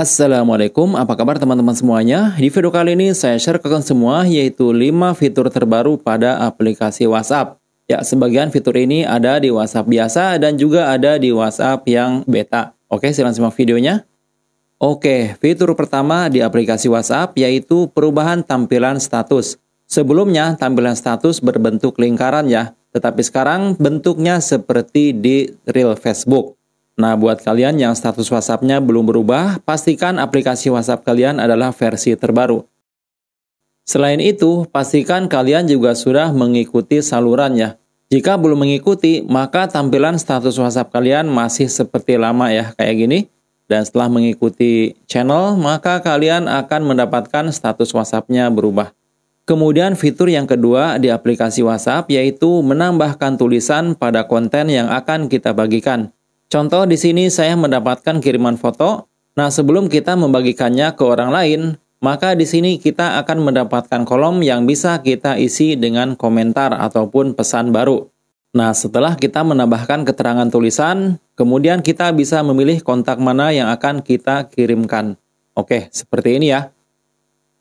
Assalamualaikum, apa kabar teman-teman semuanya? Di video kali ini saya share ke kalian semua yaitu 5 fitur terbaru pada aplikasi WhatsApp. Ya, sebagian fitur ini ada di WhatsApp biasa dan juga ada di WhatsApp yang beta. Oke, silahkan simak videonya. Oke, fitur pertama di aplikasi WhatsApp yaitu perubahan tampilan status. Sebelumnya tampilan status berbentuk lingkaran ya, tetapi sekarang bentuknya seperti di real Facebook. Nah, buat kalian yang status WhatsApp-nya belum berubah, pastikan aplikasi WhatsApp kalian adalah versi terbaru. Selain itu, pastikan kalian juga sudah mengikuti salurannya. Jika belum mengikuti, maka tampilan status WhatsApp kalian masih seperti lama ya, kayak gini. Dan setelah mengikuti channel, maka kalian akan mendapatkan status WhatsApp-nya berubah. Kemudian fitur yang kedua di aplikasi WhatsApp yaitu menambahkan tulisan pada konten yang akan kita bagikan. Contoh di sini saya mendapatkan kiriman foto. Nah, sebelum kita membagikannya ke orang lain, maka di sini kita akan mendapatkan kolom yang bisa kita isi dengan komentar ataupun pesan baru. Nah, setelah kita menambahkan keterangan tulisan, kemudian kita bisa memilih kontak mana yang akan kita kirimkan. Oke, seperti ini ya.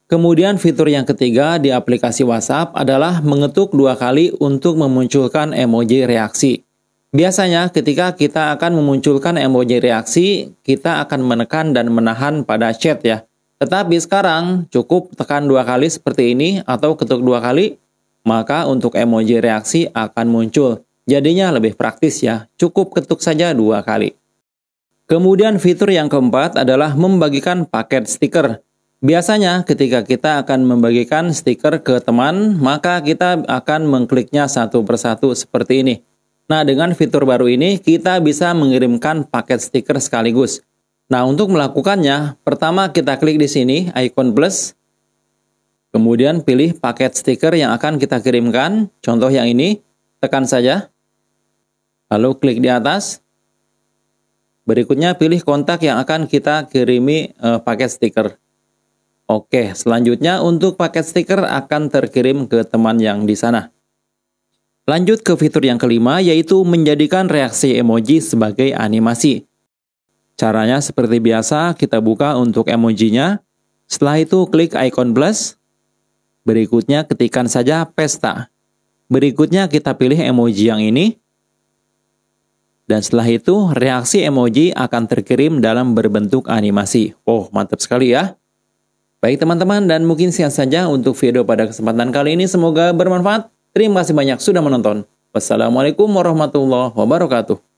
Kemudian fitur yang ketiga di aplikasi WhatsApp adalah mengetuk dua kali untuk memunculkan emoji reaksi. Biasanya ketika kita akan memunculkan emoji reaksi, kita akan menekan dan menahan pada chat ya. Tetapi sekarang cukup tekan dua kali seperti ini atau ketuk dua kali, maka untuk emoji reaksi akan muncul. Jadinya lebih praktis ya, cukup ketuk saja dua kali. Kemudian fitur yang keempat adalah membagikan paket stiker. Biasanya ketika kita akan membagikan stiker ke teman, maka kita akan mengkliknya satu persatu seperti ini. Nah, dengan fitur baru ini, kita bisa mengirimkan paket stiker sekaligus. Nah, untuk melakukannya, pertama kita klik di sini, icon plus. Kemudian pilih paket stiker yang akan kita kirimkan. Contoh yang ini, tekan saja. Lalu klik di atas. Berikutnya pilih kontak yang akan kita kirimi eh, paket stiker. Oke, selanjutnya untuk paket stiker akan terkirim ke teman yang di sana. Lanjut ke fitur yang kelima yaitu menjadikan reaksi emoji sebagai animasi. Caranya seperti biasa, kita buka untuk emojinya. Setelah itu klik icon plus. Berikutnya ketikkan saja pesta. Berikutnya kita pilih emoji yang ini. Dan setelah itu reaksi emoji akan terkirim dalam berbentuk animasi. Oh, mantap sekali ya. Baik teman-teman dan mungkin sekian saja untuk video pada kesempatan kali ini. Semoga bermanfaat. Terima kasih banyak sudah menonton. Wassalamualaikum warahmatullahi wabarakatuh.